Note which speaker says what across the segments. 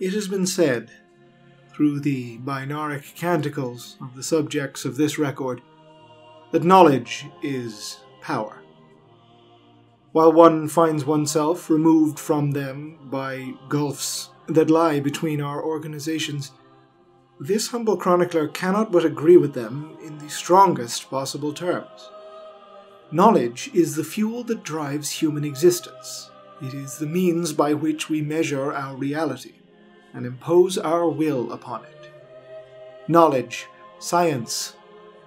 Speaker 1: It has been said, through the binaric canticles of the subjects of this record, that knowledge is power. While one finds oneself removed from them by gulfs that lie between our organizations, this humble chronicler cannot but agree with them in the strongest possible terms. Knowledge is the fuel that drives human existence. It is the means by which we measure our reality and impose our will upon it. Knowledge, science,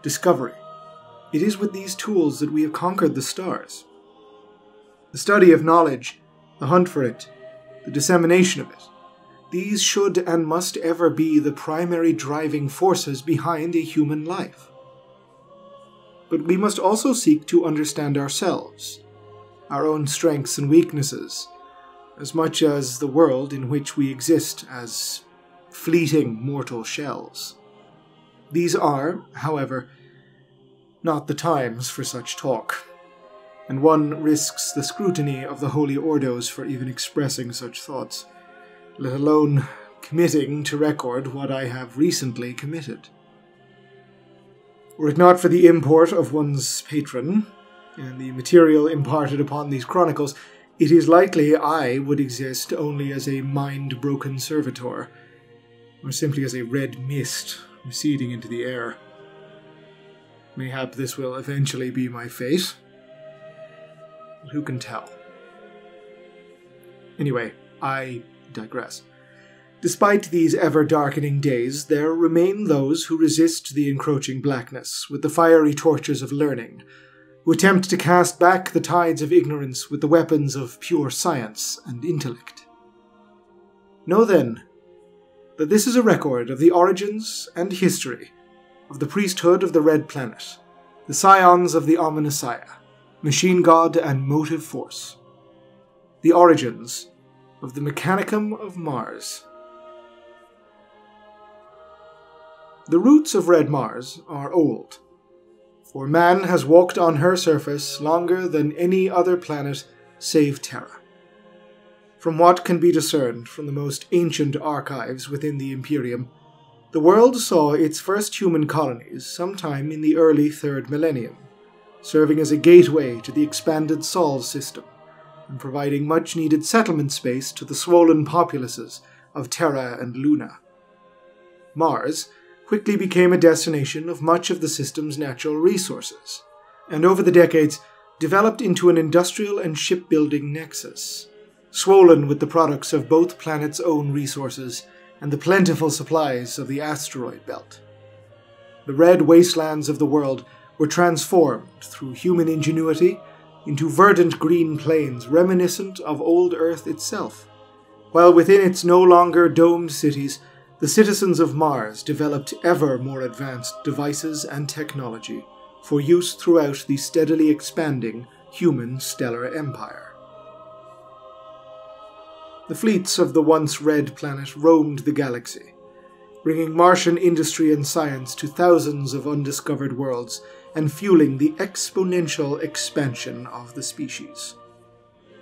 Speaker 1: discovery. It is with these tools that we have conquered the stars. The study of knowledge, the hunt for it, the dissemination of it, these should and must ever be the primary driving forces behind a human life. But we must also seek to understand ourselves, our own strengths and weaknesses, as much as the world in which we exist as fleeting mortal shells. These are, however, not the times for such talk, and one risks the scrutiny of the holy ordos for even expressing such thoughts let alone committing to record what I have recently committed. Were it not for the import of one's patron, and the material imparted upon these chronicles, it is likely I would exist only as a mind broken servitor, or simply as a red mist receding into the air. Mayhap this will eventually be my fate. Who can tell? Anyway, I digress. Despite these ever darkening days, there remain those who resist the encroaching blackness with the fiery torches of learning, who attempt to cast back the tides of ignorance with the weapons of pure science and intellect. Know then that this is a record of the origins and history of the priesthood of the Red Planet, the scions of the Omnissiah, Machine God and Motive Force. The origins of the Mechanicum of Mars. The roots of Red Mars are old, for man has walked on her surface longer than any other planet save Terra. From what can be discerned from the most ancient archives within the Imperium, the world saw its first human colonies sometime in the early third millennium, serving as a gateway to the expanded Sol system and providing much needed settlement space to the swollen populaces of Terra and Luna. Mars quickly became a destination of much of the system's natural resources, and over the decades developed into an industrial and shipbuilding nexus, swollen with the products of both planets' own resources and the plentiful supplies of the asteroid belt. The red wastelands of the world were transformed through human ingenuity into verdant green plains reminiscent of old Earth itself, while within its no longer domed cities, the citizens of Mars developed ever more advanced devices and technology for use throughout the steadily expanding human stellar empire. The fleets of the once red planet roamed the galaxy, bringing Martian industry and science to thousands of undiscovered worlds and fueling the exponential expansion of the species.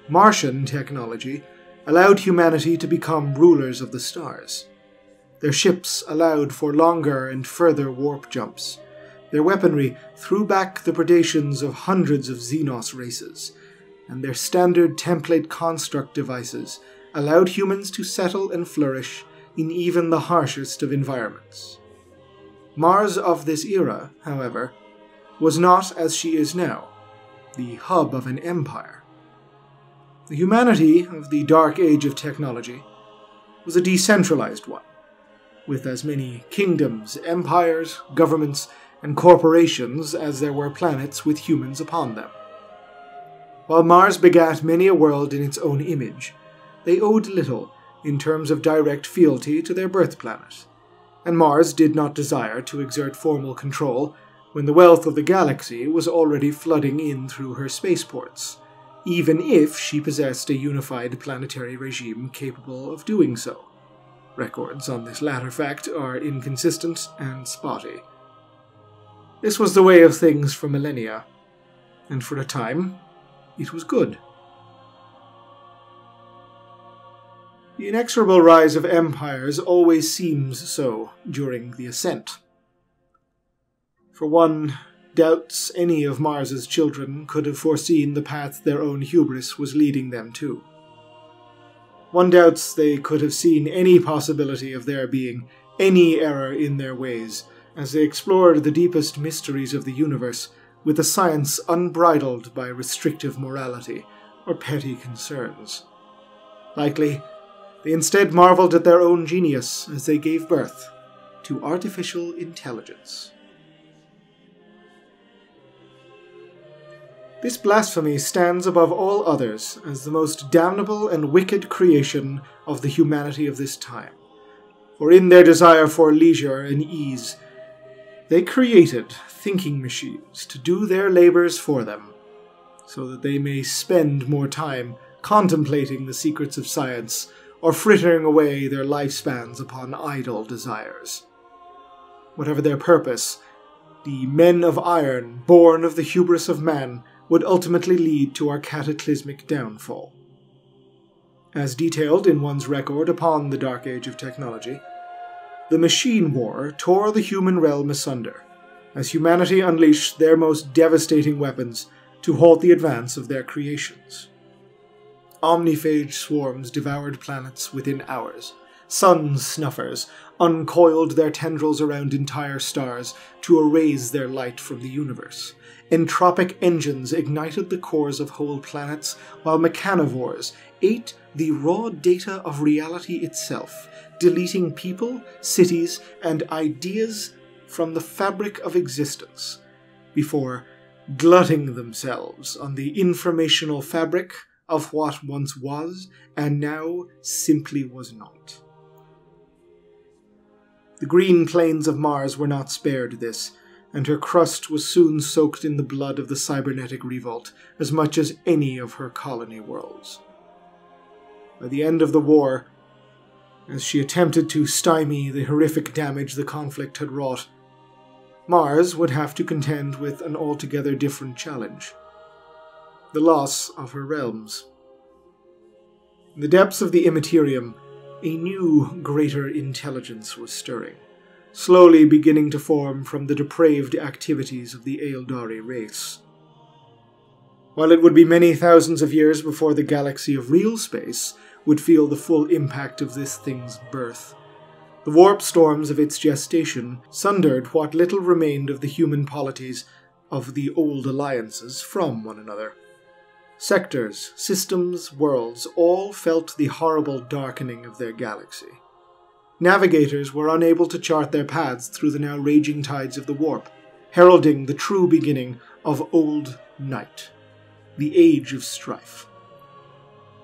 Speaker 1: Martian technology allowed humanity to become rulers of the stars. Their ships allowed for longer and further warp jumps. Their weaponry threw back the predations of hundreds of Xenos races, and their standard template construct devices allowed humans to settle and flourish in even the harshest of environments. Mars of this era, however, was not as she is now, the hub of an empire. The humanity of the dark age of technology was a decentralized one, with as many kingdoms, empires, governments, and corporations as there were planets with humans upon them. While Mars begat many a world in its own image, they owed little in terms of direct fealty to their birth planet, and Mars did not desire to exert formal control when the wealth of the galaxy was already flooding in through her spaceports, even if she possessed a unified planetary regime capable of doing so. Records on this latter fact are inconsistent and spotty. This was the way of things for millennia, and for a time, it was good. The inexorable rise of empires always seems so during the ascent. For one doubts any of Mars's children could have foreseen the path their own hubris was leading them to. One doubts they could have seen any possibility of there being any error in their ways as they explored the deepest mysteries of the universe with a science unbridled by restrictive morality or petty concerns. Likely, they instead marveled at their own genius as they gave birth to artificial intelligence. This blasphemy stands above all others as the most damnable and wicked creation of the humanity of this time. For in their desire for leisure and ease, they created thinking machines to do their labors for them, so that they may spend more time contemplating the secrets of science or frittering away their lifespans upon idle desires. Whatever their purpose, the men of iron, born of the hubris of man, would ultimately lead to our cataclysmic downfall. As detailed in one's record upon the Dark Age of technology, the Machine War tore the human realm asunder, as humanity unleashed their most devastating weapons to halt the advance of their creations. Omniphage swarms devoured planets within hours. Sun snuffers uncoiled their tendrils around entire stars to erase their light from the universe. Entropic engines ignited the cores of whole planets, while mechanivores ate the raw data of reality itself, deleting people, cities, and ideas from the fabric of existence, before glutting themselves on the informational fabric of what once was and now simply was not. The green plains of Mars were not spared this, and her crust was soon soaked in the blood of the cybernetic revolt as much as any of her colony worlds. By the end of the war, as she attempted to stymie the horrific damage the conflict had wrought, Mars would have to contend with an altogether different challenge the loss of her realms. In the depths of the Immaterium, a new, greater intelligence was stirring slowly beginning to form from the depraved activities of the Aeldari race. While it would be many thousands of years before the galaxy of real space would feel the full impact of this thing's birth, the warp storms of its gestation sundered what little remained of the human polities of the old alliances from one another. Sectors, systems, worlds all felt the horrible darkening of their galaxy. Navigators were unable to chart their paths through the now raging tides of the warp, heralding the true beginning of Old Night, the Age of Strife.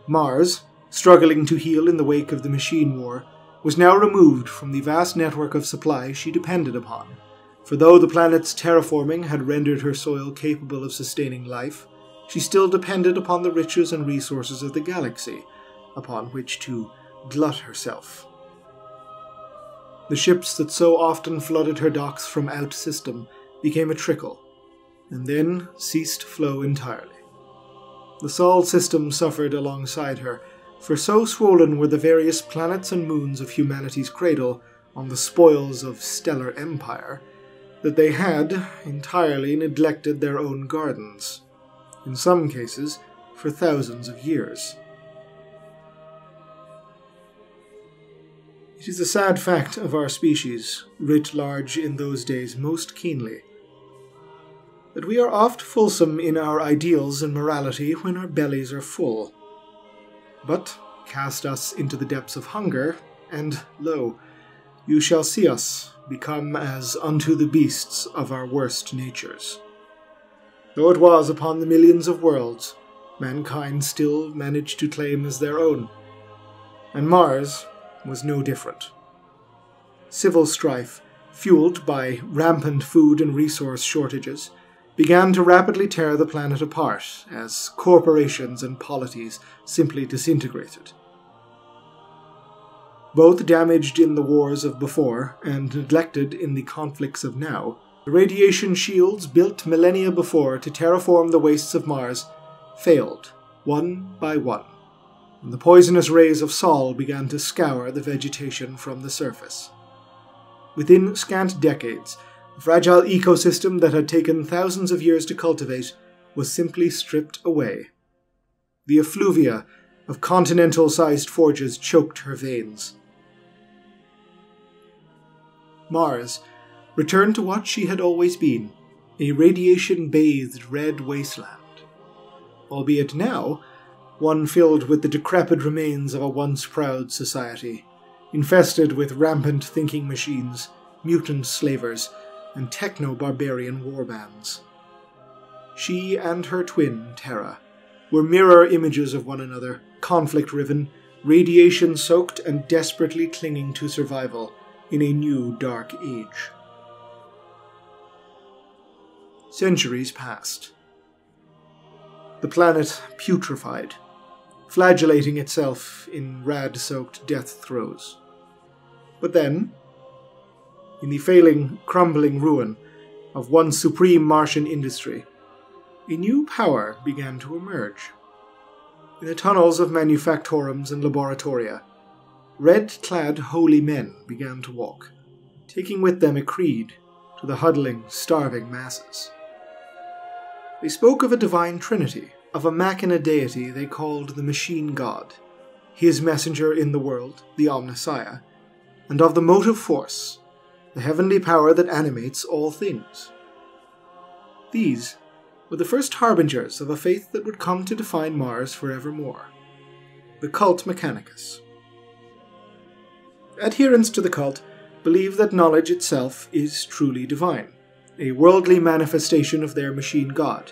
Speaker 1: Mars, struggling to heal in the wake of the machine war, was now removed from the vast network of supply she depended upon. For though the planet's terraforming had rendered her soil capable of sustaining life, she still depended upon the riches and resources of the galaxy, upon which to glut herself. The ships that so often flooded her docks from out system became a trickle, and then ceased flow entirely. The Sol system suffered alongside her, for so swollen were the various planets and moons of humanity's cradle on the spoils of stellar empire that they had entirely neglected their own gardens, in some cases for thousands of years. It is a sad fact of our species, writ large in those days most keenly, that we are oft fulsome in our ideals and morality when our bellies are full. But cast us into the depths of hunger, and lo, you shall see us become as unto the beasts of our worst natures. Though it was upon the millions of worlds, mankind still managed to claim as their own. And Mars, was no different. Civil strife, fueled by rampant food and resource shortages, began to rapidly tear the planet apart as corporations and polities simply disintegrated. Both damaged in the wars of before and neglected in the conflicts of now, the radiation shields built millennia before to terraform the wastes of Mars failed, one by one and the poisonous rays of Sol began to scour the vegetation from the surface. Within scant decades, the fragile ecosystem that had taken thousands of years to cultivate was simply stripped away. The effluvia of continental sized forges choked her veins. Mars returned to what she had always been a radiation bathed red wasteland. Albeit now, one filled with the decrepit remains of a once proud society, infested with rampant thinking machines, mutant slavers, and techno barbarian warbands. She and her twin, Terra, were mirror images of one another, conflict riven, radiation soaked, and desperately clinging to survival in a new dark age. Centuries passed. The planet putrefied, flagellating itself in rad soaked death throes. But then, in the failing, crumbling ruin of one supreme Martian industry, a new power began to emerge. In the tunnels of manufactorums and laboratoria, red clad holy men began to walk, taking with them a creed to the huddling, starving masses. They spoke of a divine trinity, of a machina deity they called the Machine God, his messenger in the world, the Omnissiah, and of the motive force, the heavenly power that animates all things. These were the first harbingers of a faith that would come to define Mars forevermore the cult Mechanicus. Adherents to the cult believe that knowledge itself is truly divine, a worldly manifestation of their machine god,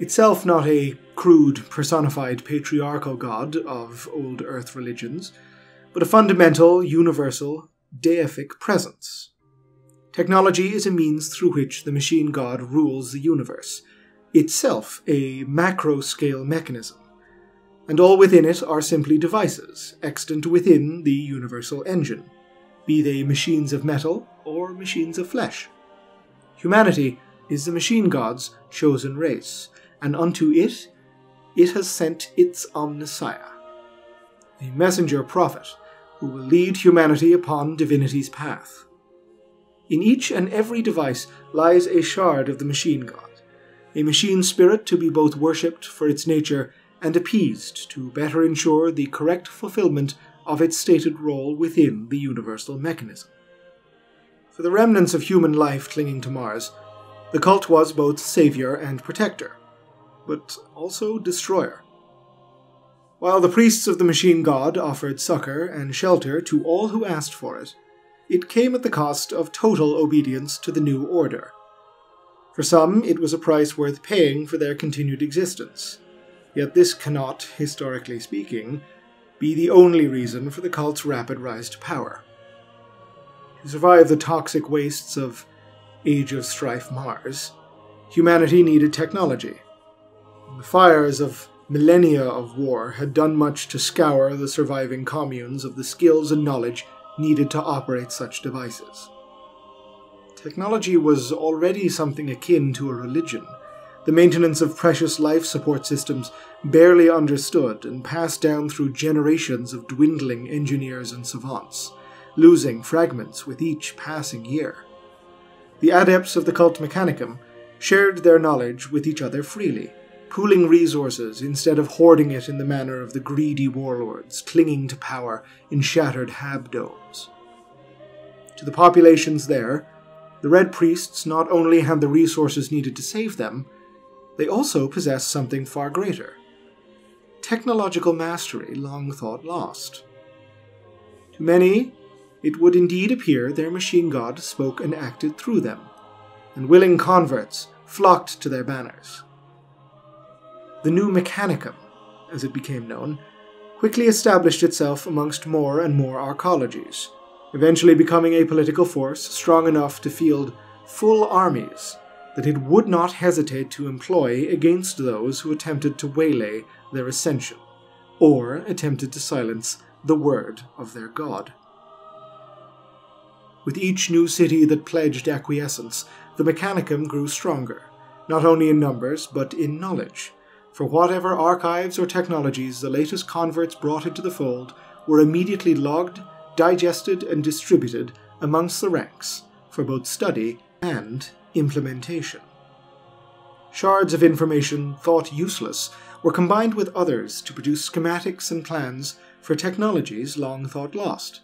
Speaker 1: itself not a crude, personified patriarchal god of old earth religions, but a fundamental, universal, deific presence. Technology is a means through which the machine god rules the universe, itself a macro scale mechanism, and all within it are simply devices extant within the universal engine, be they machines of metal or machines of flesh. Humanity is the machine god's chosen race, and unto it it has sent its omnissiah, the messenger prophet who will lead humanity upon divinity's path. In each and every device lies a shard of the machine god a machine spirit to be both worshipped for its nature and appeased to better ensure the correct fulfillment of its stated role within the universal mechanism. For the remnants of human life clinging to Mars, the cult was both savior and protector, but also destroyer. While the priests of the machine god offered succor and shelter to all who asked for it, it came at the cost of total obedience to the new order for some, it was a price worth paying for their continued existence. Yet this cannot, historically speaking, be the only reason for the cult's rapid rise to power. To survive the toxic wastes of Age of Strife Mars, humanity needed technology. The fires of millennia of war had done much to scour the surviving communes of the skills and knowledge needed to operate such devices. Technology was already something akin to a religion, the maintenance of precious life support systems barely understood and passed down through generations of dwindling engineers and savants, losing fragments with each passing year. The adepts of the cult mechanicum shared their knowledge with each other freely, pooling resources instead of hoarding it in the manner of the greedy warlords clinging to power in shattered hab domes. To the populations there, the Red Priests not only had the resources needed to save them, they also possessed something far greater technological mastery long thought lost. To many, it would indeed appear their machine god spoke and acted through them, and willing converts flocked to their banners. The new Mechanicum, as it became known, quickly established itself amongst more and more arcologies eventually becoming a political force strong enough to field full armies that it would not hesitate to employ against those who attempted to waylay their ascension, or attempted to silence the word of their god. With each new city that pledged acquiescence, the Mechanicum grew stronger, not only in numbers but in knowledge, for whatever archives or technologies the latest converts brought into the fold were immediately logged, digested, and distributed amongst the ranks for both study and implementation. Shards of information thought useless were combined with others to produce schematics and plans for technologies long thought lost.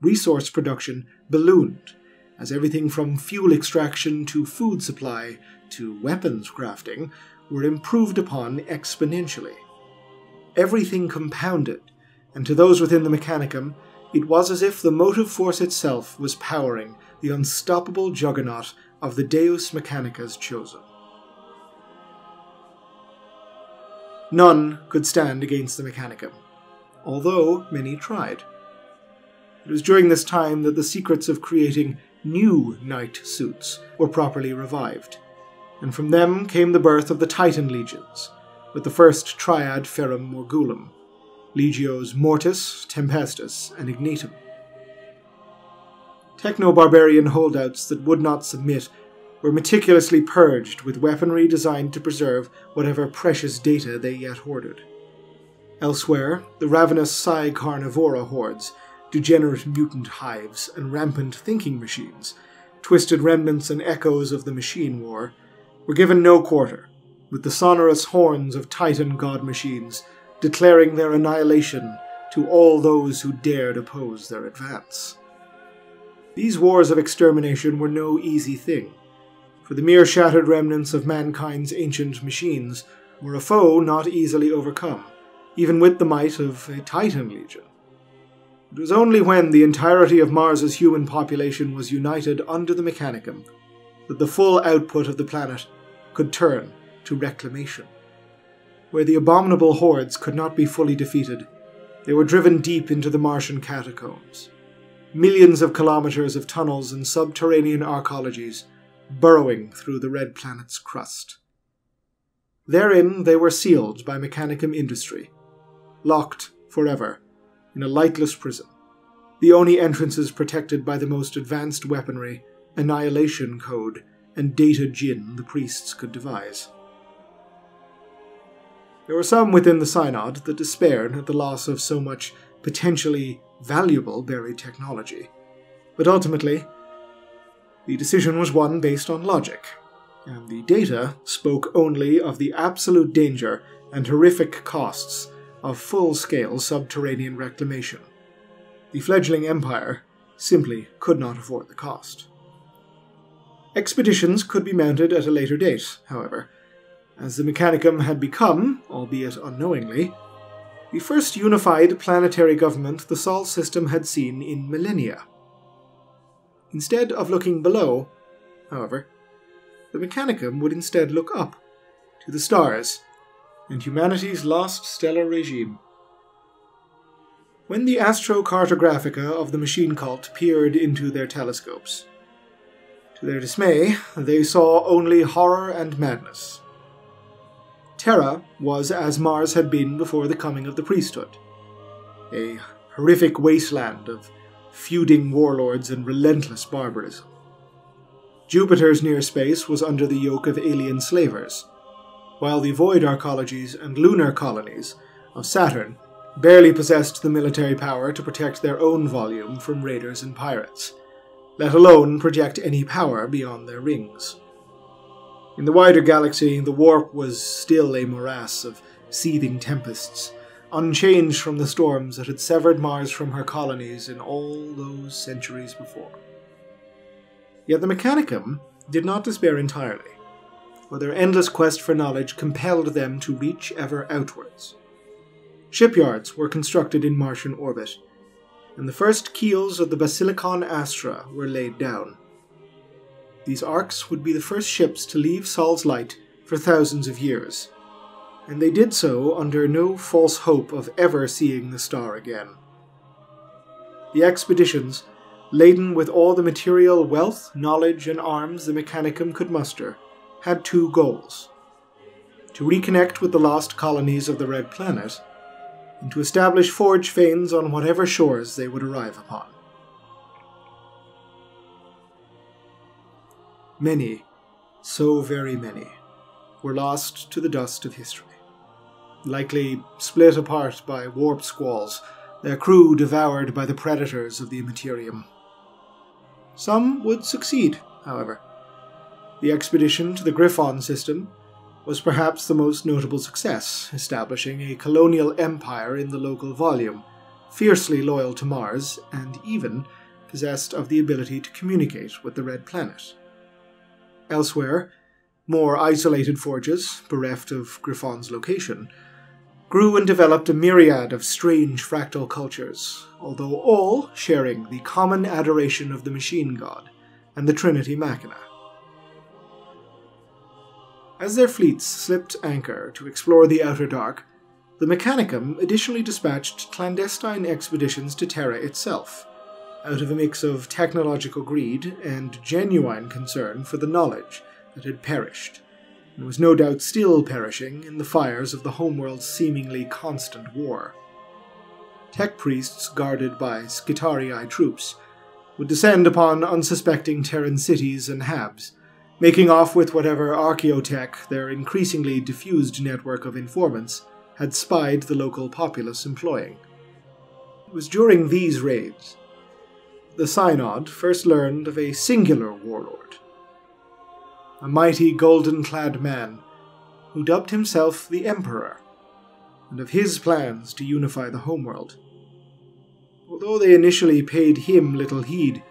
Speaker 1: Resource production ballooned as everything from fuel extraction to food supply to weapons crafting were improved upon exponentially. Everything compounded, and to those within the Mechanicum, it was as if the motive force itself was powering the unstoppable juggernaut of the Deus Mechanicus chosen. None could stand against the Mechanicum, although many tried. It was during this time that the secrets of creating new knight suits were properly revived, and from them came the birth of the Titan legions, with the first triad Ferrum Morgulum, legios Mortis, Tempestus, and Ignatum. Techno barbarian holdouts that would not submit were meticulously purged with weaponry designed to preserve whatever precious data they yet hoarded. Elsewhere, the ravenous Psi Carnivora hordes, degenerate mutant hives, and rampant thinking machines, twisted remnants and echoes of the machine war, were given no quarter, with the sonorous horns of Titan god machines declaring their annihilation to all those who dared oppose their advance. These wars of extermination were no easy thing, for the mere shattered remnants of mankind's ancient machines were a foe not easily overcome, even with the might of a Titan legion. It was only when the entirety of Mars's human population was united under the Mechanicum that the full output of the planet could turn to reclamation. Where the abominable hordes could not be fully defeated, they were driven deep into the Martian catacombs. Millions of kilometers of tunnels and subterranean arcologies burrowing through the red planet's crust. Therein they were sealed by Mechanicum industry, locked forever in a lightless prison, the only entrances protected by the most advanced weaponry, annihilation code, and data djinn the priests could devise. There were some within the Synod that despaired at the loss of so much potentially valuable buried technology, but ultimately the decision was one based on logic, and the data spoke only of the absolute danger and horrific costs of full scale subterranean reclamation. The fledgling empire simply could not afford the cost. Expeditions could be mounted at a later date, however, as the Mechanicum had become, albeit unknowingly, the first unified planetary government the Sol system had seen in millennia. Instead of looking below, however, the Mechanicum would instead look up, to the stars, and humanity's lost stellar regime. When the astrocartographica of the machine cult peered into their telescopes, to their dismay, they saw only horror and madness. Terra was as Mars had been before the coming of the priesthood a horrific wasteland of feuding warlords and relentless barbarism. Jupiter's near space was under the yoke of alien slavers, while the void arcologies and lunar colonies of Saturn barely possessed the military power to protect their own volume from raiders and pirates, let alone project any power beyond their rings. In the wider galaxy, the warp was still a morass of seething tempests, unchanged from the storms that had severed Mars from her colonies in all those centuries before. Yet the Mechanicum did not despair entirely, for their endless quest for knowledge compelled them to reach ever outwards. Shipyards were constructed in Martian orbit, and the first keels of the Basilicon Astra were laid down. These arks would be the first ships to leave Sol's light for thousands of years, and they did so under no false hope of ever seeing the star again. The expeditions, laden with all the material wealth, knowledge, and arms the Mechanicum could muster, had two goals to reconnect with the lost colonies of the Red Planet, and to establish forge fanes on whatever shores they would arrive upon. Many, so very many, were lost to the dust of history. likely split apart by warp squalls, their crew devoured by the predators of the Immaterium. Some would succeed, however. The expedition to the Gryphonne system was perhaps the most notable success, establishing a colonial empire in the local volume, fiercely loyal to Mars, and even possessed of the ability to communicate with the Red Planet. Elsewhere, more isolated forges, bereft of Gryphonne's location, grew and developed a myriad of strange fractal cultures, although all sharing the common adoration of the machine god and the Trinity Machina. As their fleets slipped anchor to explore the outer dark, the Mechanicum additionally dispatched clandestine expeditions to Terra itself, out of a mix of technological greed and genuine concern for the knowledge that had perished, and was no doubt still perishing in the fires of the homeworld's seemingly constant war. Tech priests guarded by Skitarii troops would descend upon unsuspecting Terran cities and habs, making off with whatever archaeotech their increasingly diffused network of informants had spied the local populace employing. It was during these raids the Synod first learned of a singular warlord, a mighty golden clad man who dubbed himself the Emperor, and of his plans to unify the homeworld. Although they initially paid him little heed,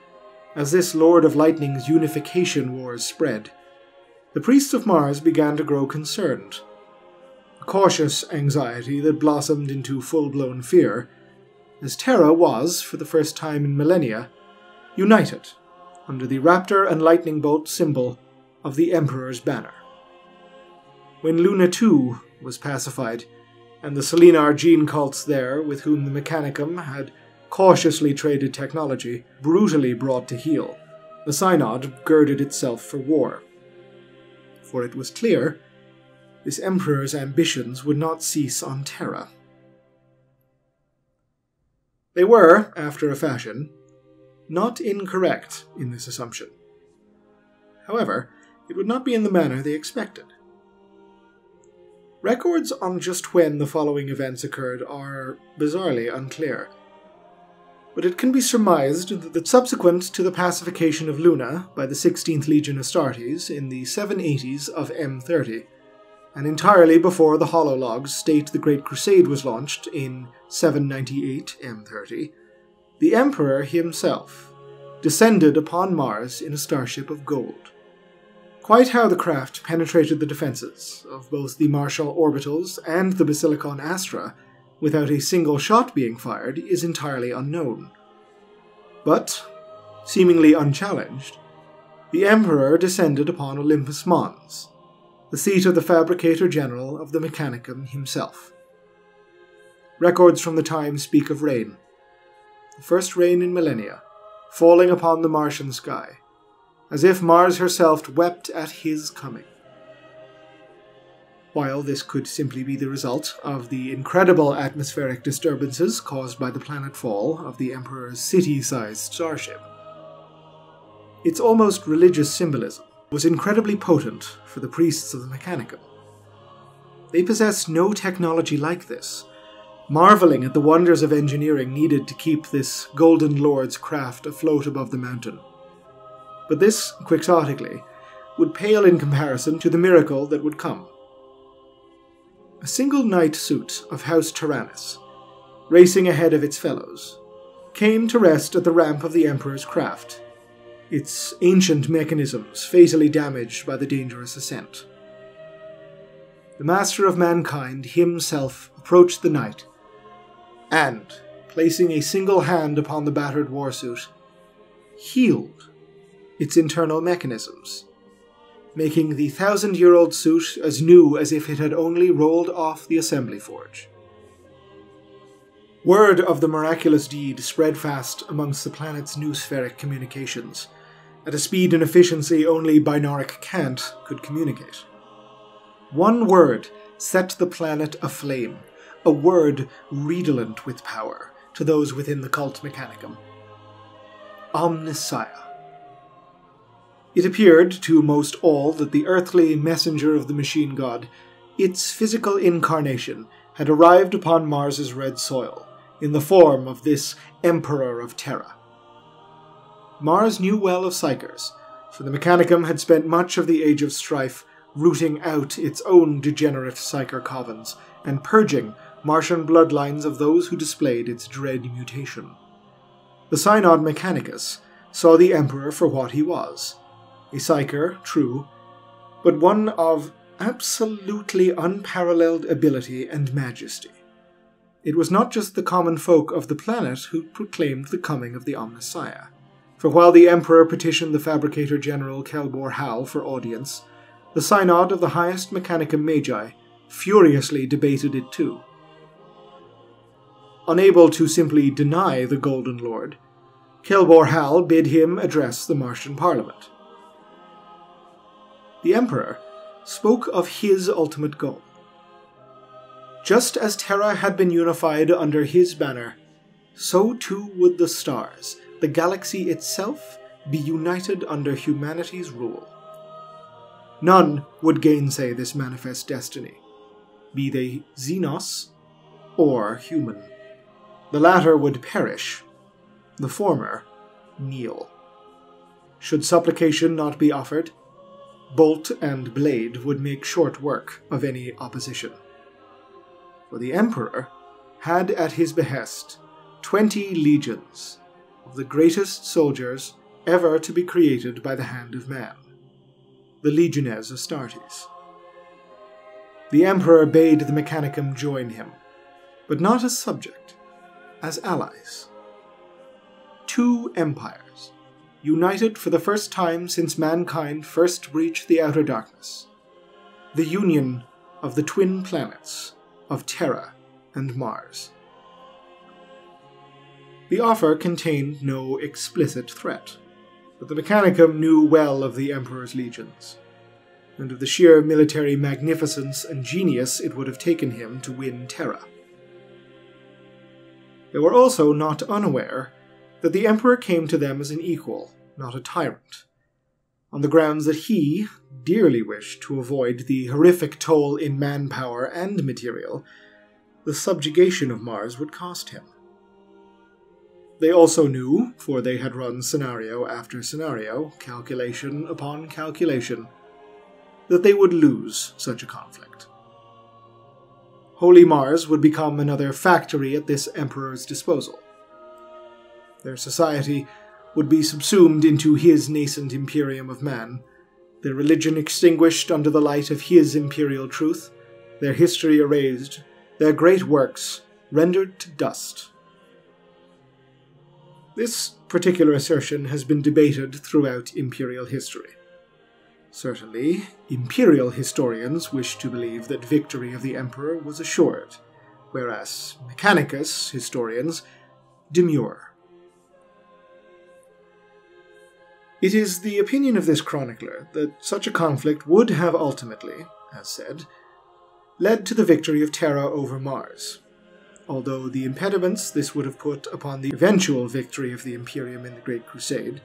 Speaker 1: as this Lord of Lightning's unification wars spread, the priests of Mars began to grow concerned. A cautious anxiety that blossomed into full blown fear, as Terra was, for the first time in millennia, united under the raptor and lightning bolt symbol of the Emperor's banner. When Luna too was pacified, and the Selenar gene cults there, with whom the Mechanicum had cautiously traded technology, brutally brought to heel, the Synod girded itself for war. For it was clear this Emperor's ambitions would not cease on Terra. They were, after a fashion, not incorrect in this assumption. However, it would not be in the manner they expected. Records on just when the following events occurred are bizarrely unclear but it can be surmised that subsequent to the pacification of Luna by the 16th Legion Astartes in the 780s of M30, and entirely before the holologs state the Great Crusade was launched in 798 M30, the Emperor himself descended upon Mars in a starship of gold. Quite how the craft penetrated the defenses of both the Marshall orbitals and the Basilicon Astra without a single shot being fired is entirely unknown. But, seemingly unchallenged, the Emperor descended upon Olympus Mons, the seat of the Fabricator General of the Mechanicum himself. Records from the time speak of rain, the first rain in millennia, falling upon the Martian sky, as if Mars herself wept at his coming. While this could simply be the result of the incredible atmospheric disturbances caused by the planetfall of the Emperor's city sized starship. Its almost religious symbolism was incredibly potent for the priests of the Mechanicum. They possessed no technology like this, marveling at the wonders of engineering needed to keep this Golden Lord's craft afloat above the mountain. But this, quixotically, would pale in comparison to the miracle that would come a single knight suit of House Taranis, racing ahead of its fellows, came to rest at the ramp of the Emperor's craft, its ancient mechanisms fatally damaged by the dangerous ascent. The Master of Mankind himself approached the knight, and, placing a single hand upon the battered warsuit, healed its internal mechanisms making the thousand year old suit as new as if it had only rolled off the assembly forge. Word of the miraculous deed spread fast amongst the planet's noospheric communications, at a speed and efficiency only Binaric Cant could communicate. One word set the planet aflame, a word redolent with power to those within the cult mechanicum. Omnissiah. It appeared to most all that the earthly messenger of the machine god, its physical incarnation, had arrived upon Mars's red soil in the form of this Emperor of Terra. Mars knew well of psykers, for the Mechanicum had spent much of the Age of Strife rooting out its own degenerate Psyker covens and purging Martian bloodlines of those who displayed its dread mutation. The Synod Mechanicus saw the Emperor for what he was a Psyker, true, but one of absolutely unparalleled ability and majesty. It was not just the common folk of the planet who proclaimed the coming of the Omnissiah. For while the Emperor petitioned the Fabricator General Kelbor Hal for audience, the Synod of the highest Mechanicum Magi furiously debated it too. Unable to simply deny the Golden Lord, Kelbor Hal bid him address the Martian Parliament. The Emperor spoke of his ultimate goal. Just as Terra had been unified under his banner, so too would the stars, the galaxy itself, be united under humanity's rule. None would gainsay this manifest destiny, be they Xenos or human. The latter would perish, the former kneel. Should supplication not be offered, bolt and blade would make short work of any opposition. For the Emperor had at his behest twenty legions of the greatest soldiers ever to be created by the hand of man, the Legiones Astartes. The Emperor bade the Mechanicum join him, but not as subject, as allies. Two empires, united for the first time since mankind first breached the outer darkness. The union of the twin planets of Terra and Mars. The offer contained no explicit threat, but the Mechanicum knew well of the Emperor's legions, and of the sheer military magnificence and genius it would have taken him to win Terra. They were also not unaware that the Emperor came to them as an equal, not a tyrant, on the grounds that he dearly wished to avoid the horrific toll in manpower and material the subjugation of Mars would cost him. They also knew, for they had run scenario after scenario, calculation upon calculation, that they would lose such a conflict. Holy Mars would become another factory at this Emperor's disposal. Their society would be subsumed into his nascent imperium of man, their religion extinguished under the light of his imperial truth, their history erased, their great works rendered to dust. This particular assertion has been debated throughout imperial history. Certainly, imperial historians wish to believe that victory of the emperor was assured, whereas Mechanicus historians demur. It is the opinion of this chronicler that such a conflict would have ultimately, as said, led to the victory of Terra over Mars, although the impediments this would have put upon the eventual victory of the Imperium in the Great Crusade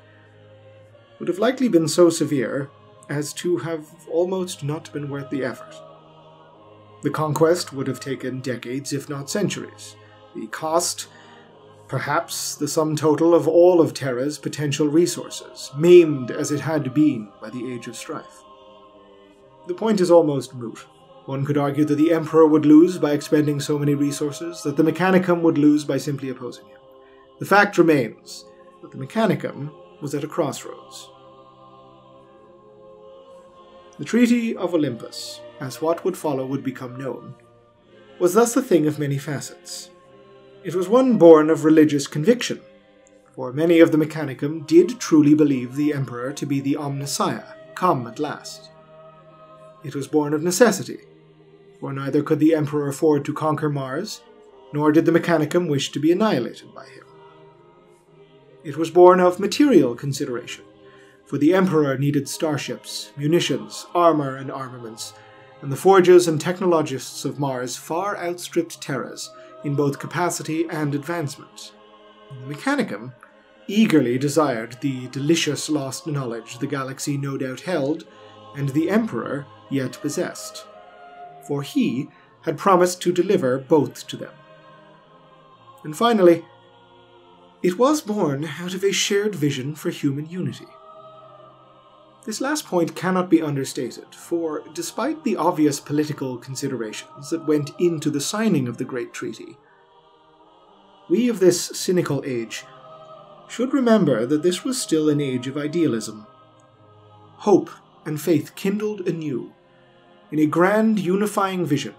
Speaker 1: would have likely been so severe as to have almost not been worth the effort. The conquest would have taken decades, if not centuries. The cost, perhaps the sum total of all of Terra's potential resources, maimed as it had been by the Age of Strife. The point is almost moot. One could argue that the Emperor would lose by expending so many resources, that the Mechanicum would lose by simply opposing him. The fact remains that the Mechanicum was at a crossroads. The Treaty of Olympus, as what would follow would become known, was thus a thing of many facets. It was one born of religious conviction, for many of the Mechanicum did truly believe the Emperor to be the Omnissiah, come at last. It was born of necessity, for neither could the Emperor afford to conquer Mars, nor did the Mechanicum wish to be annihilated by him. It was born of material consideration, for the Emperor needed starships, munitions, armor, and armaments, and the forges and technologists of Mars far outstripped Terra's in both capacity and advancement. The Mechanicum eagerly desired the delicious lost knowledge the galaxy no doubt held, and the Emperor yet possessed for he had promised to deliver both to them. And finally, it was born out of a shared vision for human unity. This last point cannot be understated, for despite the obvious political considerations that went into the signing of the Great Treaty, we of this cynical age should remember that this was still an age of idealism. Hope and faith kindled anew in a grand unifying vision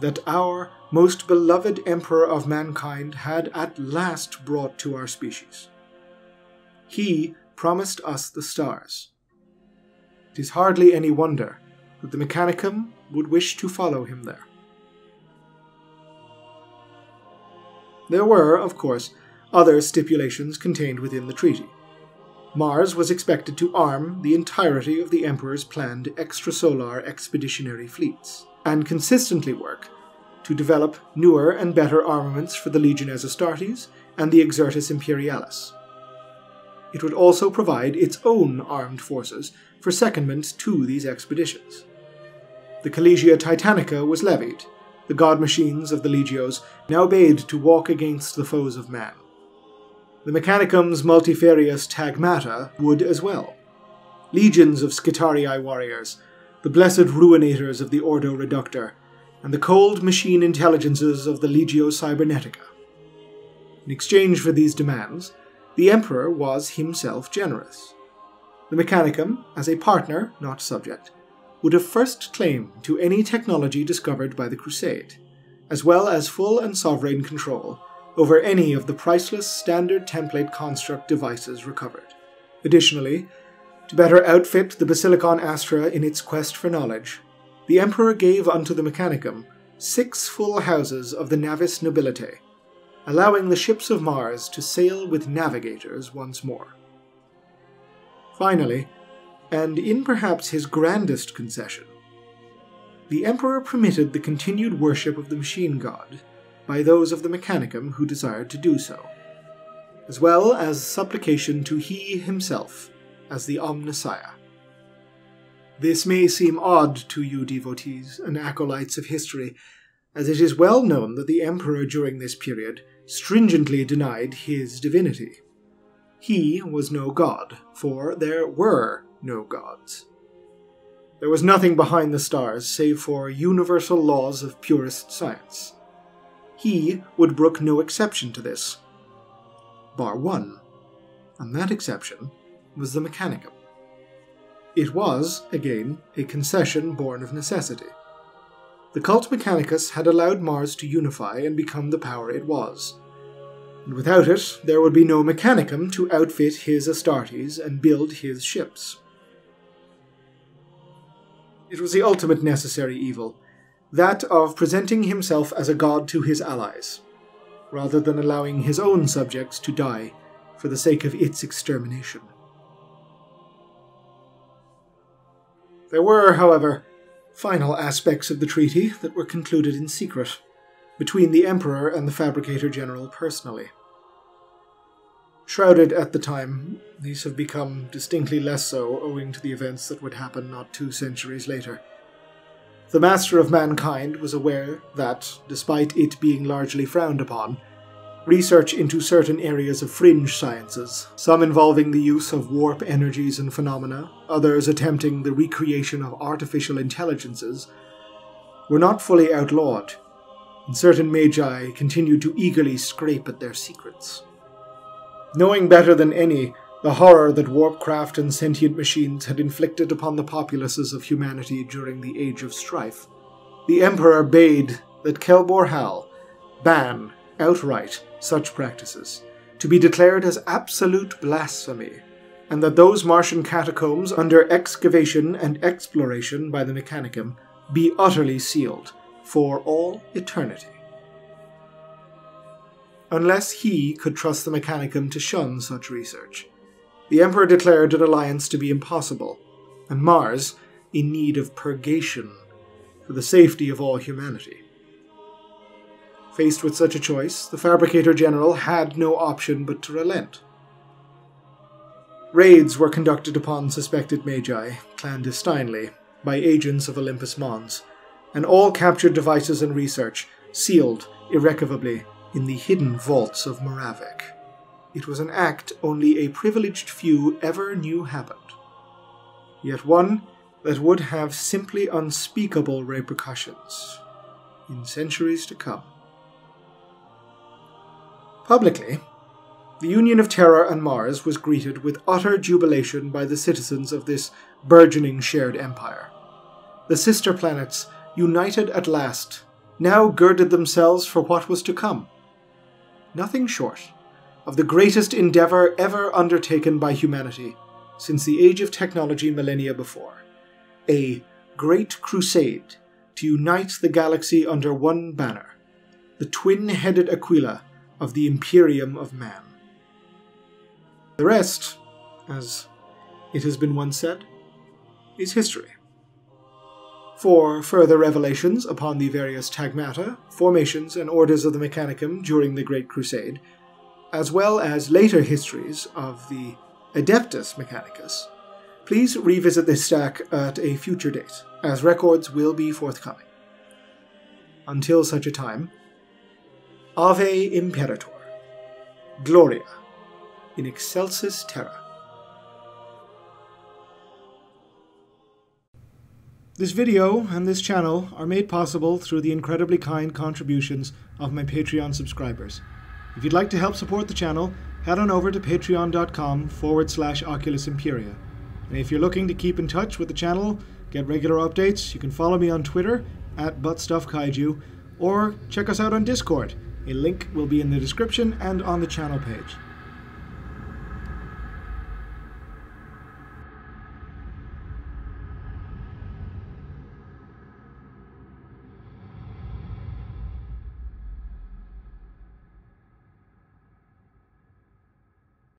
Speaker 1: that our most beloved Emperor of mankind had at last brought to our species. He promised us the stars. It is hardly any wonder that the Mechanicum would wish to follow him there. There were, of course, other stipulations contained within the treaty. Mars was expected to arm the entirety of the Emperor's planned extrasolar expeditionary fleets, and consistently work to develop newer and better armaments for the Legiones Astartes and the Excertus Imperialis. It would also provide its own armed forces for secondment to these expeditions. The Collegia Titanica was levied, the god machines of the legios now bade to walk against the foes of man. The Mechanicum's multifarious tagmata would as well. Legions of Skitarii warriors, the blessed ruinators of the Ordo Reductor, and the cold machine intelligences of the Legio Cybernetica. In exchange for these demands, the Emperor was himself generous. The Mechanicum, as a partner, not subject, would have first claim to any technology discovered by the Crusade, as well as full and sovereign control over any of the priceless standard template construct devices recovered. Additionally, to better outfit the Basilikon Astra in its quest for knowledge, the Emperor gave unto the Mechanicum six full houses of the Navis Nobilite, allowing the ships of Mars to sail with navigators once more. Finally, and in perhaps his grandest concession, the Emperor permitted the continued worship of the machine god by those of the Mechanicum who desired to do so, as well as supplication to he himself as the Omnissiah. This may seem odd to you devotees and acolytes of history, as it is well known that the emperor during this period stringently denied his divinity. He was no god, for there were no gods. There was nothing behind the stars save for universal laws of purest science. He would brook no exception to this, bar one, and that exception was the Mechanicum. It was, again, a concession born of necessity. The cult Mechanicus had allowed Mars to unify and become the power it was. And without it, there would be no Mechanicum to outfit his Astartes and build his ships. It was the ultimate necessary evil, that of presenting himself as a god to his allies, rather than allowing his own subjects to die for the sake of its extermination. There were, however, final aspects of the treaty that were concluded in secret, between the Emperor and the Fabricator General personally. Shrouded at the time, these have become distinctly less so owing to the events that would happen not two centuries later. The Master of Mankind was aware that, despite it being largely frowned upon, research into certain areas of fringe sciences, some involving the use of warp energies and phenomena, others attempting the recreation of artificial intelligences, were not fully outlawed, and certain magi continued to eagerly scrape at their secrets. Knowing better than any the horror that warpcraft and sentient machines had inflicted upon the populaces of humanity during the Age of Strife, the Emperor bade that Kelbor Hal ban outright such practices to be declared as absolute blasphemy, and that those Martian catacombs under excavation and exploration by the Mechanicum be utterly sealed for all eternity. Unless he could trust the Mechanicum to shun such research, the Emperor declared an alliance to be impossible, and Mars in need of purgation for the safety of all humanity. Faced with such a choice, the Fabricator General had no option but to relent. Raids were conducted upon suspected Magi, clandestinely, by agents of Olympus Mons, and all captured devices and research sealed irrevocably in the hidden vaults of Moravec. It was an act only a privileged few ever knew happened, yet one that would have simply unspeakable repercussions in centuries to come. Publicly, the union of Terra and Mars was greeted with utter jubilation by the citizens of this burgeoning shared empire. The sister planets, united at last, now girded themselves for what was to come. Nothing short of the greatest endeavor ever undertaken by humanity since the age of technology millennia before. A great crusade to unite the galaxy under one banner, the twin headed Aquila of the Imperium of Man. The rest, as it has been once said, is history. For further revelations upon the various tagmata, formations, and orders of the Mechanicum during the Great Crusade, as well as later histories of the Adeptus Mechanicus, please revisit this stack at a future date, as records will be forthcoming. Until such a time, Ave Imperator, Gloria, in excelsis terra. This video and this channel are made possible through the incredibly kind contributions of my Patreon subscribers. If you'd like to help support the channel, head on over to patreon.com forward slash Oculus Imperia. And if you're looking to keep in touch with the channel, get regular updates, you can follow me on Twitter at ButtStuffKaiju or check us out on Discord. A link will be in the description and on the channel page.